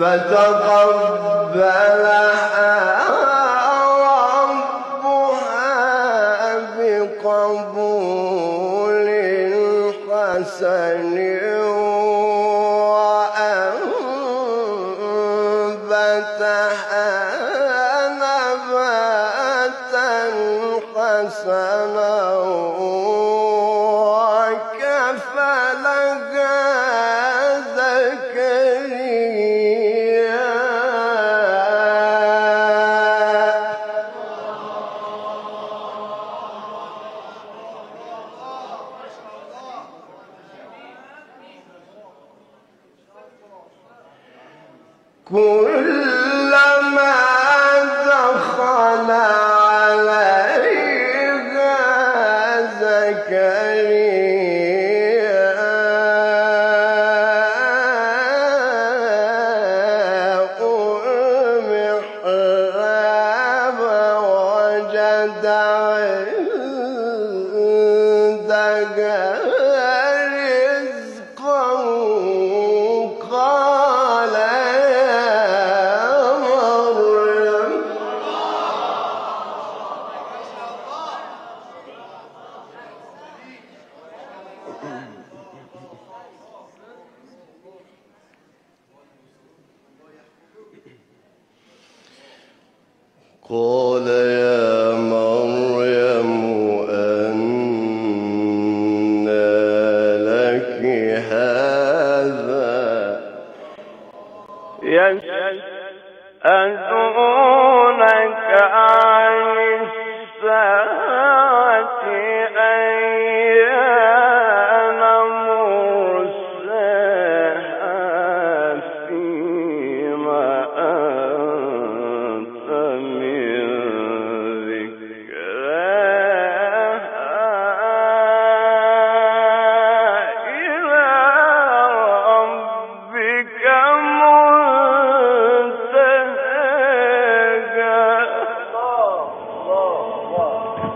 فتقبلها ربها بقبول حسن وأنبتها نباتا حسنا وكفلها com قال Allah.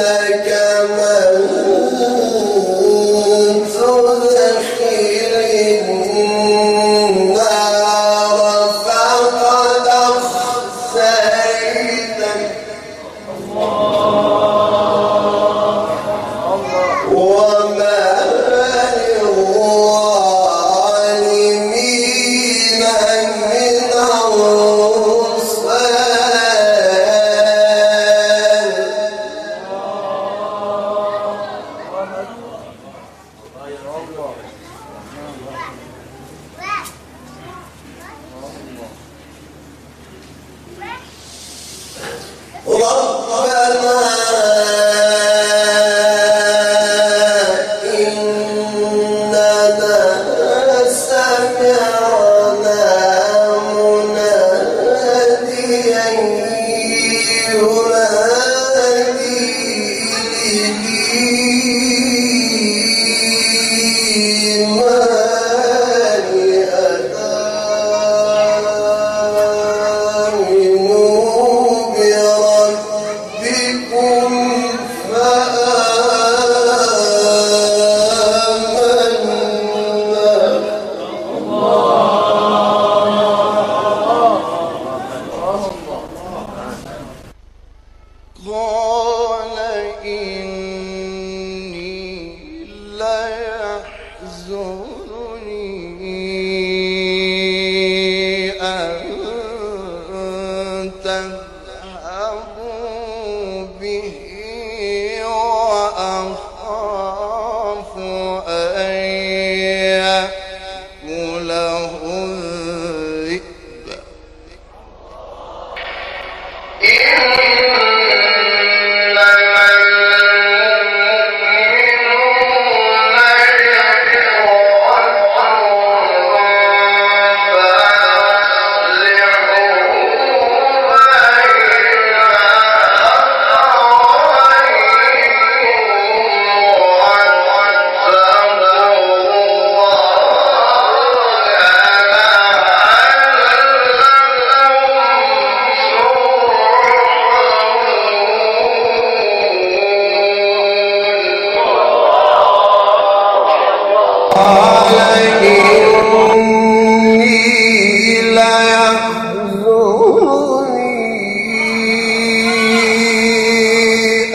الله الدين.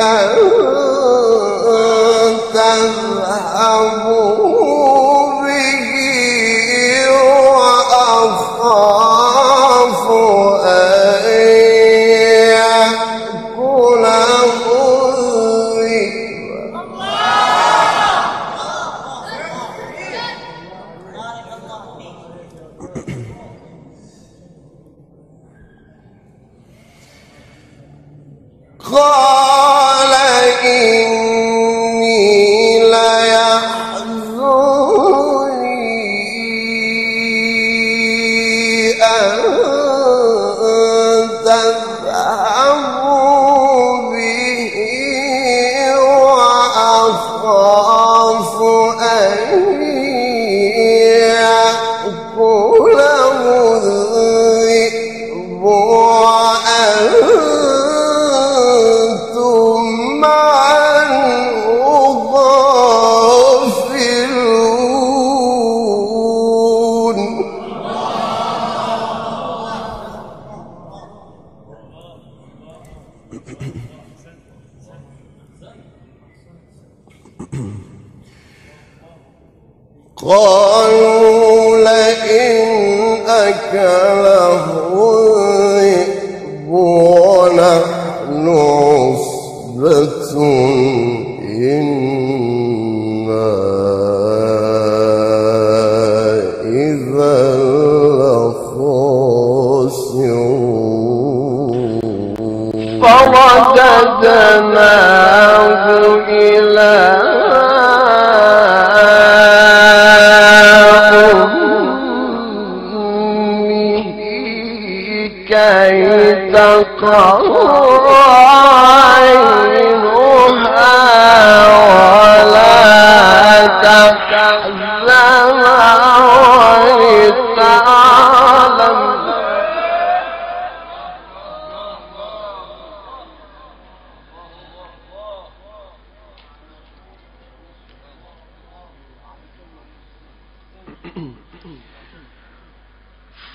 know. قالوا لئن أكله الذئب ونحن عصبة إنا إذا لخاسرون. فرددناه كي تقرأ